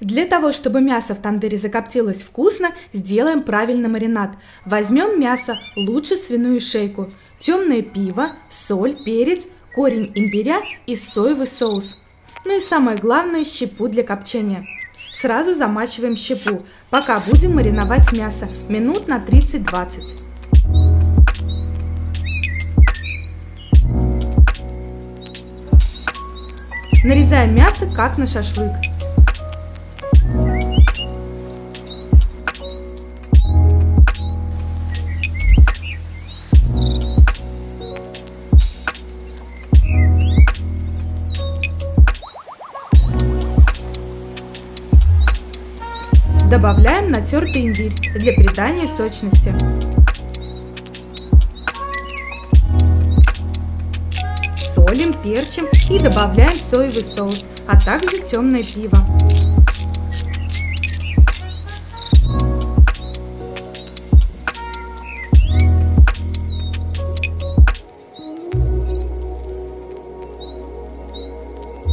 Для того, чтобы мясо в тандыре закоптилось вкусно, сделаем правильный маринад. Возьмем мясо, лучше свиную шейку, темное пиво, соль, перец, корень имбиря и соевый соус. Ну и самое главное, щепу для копчения. Сразу замачиваем щепу, пока будем мариновать мясо минут на 30-20. Нарезаем мясо, как на шашлык. Добавляем натертый имбирь для придания сочности. Солим, перчим и добавляем соевый соус, а также темное пиво.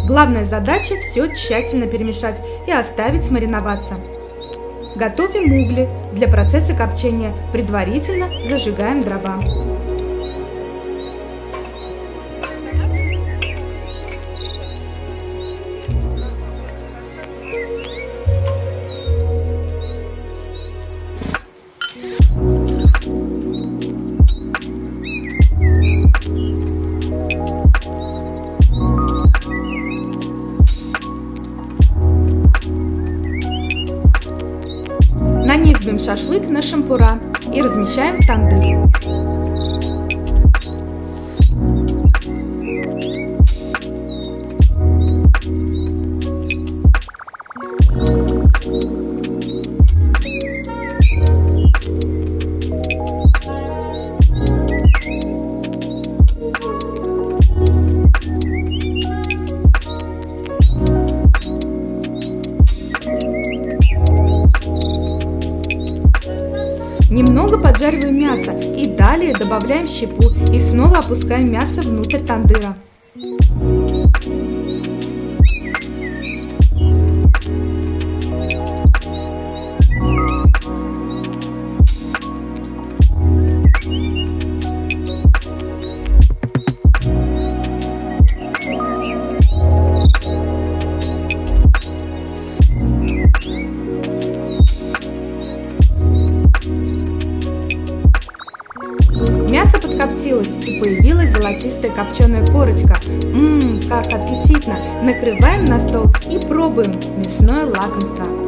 Главная задача все тщательно перемешать и оставить мариноваться. Готовим угли. Для процесса копчения предварительно зажигаем дрова. Нанизываем шашлык на шампура и размещаем в тандыр. Немного поджариваем мясо и далее добавляем щепу и снова опускаем мясо внутрь тандыра. Золотистая копченая корочка. Ммм, как аппетитно! Накрываем на стол и пробуем мясное лакомство.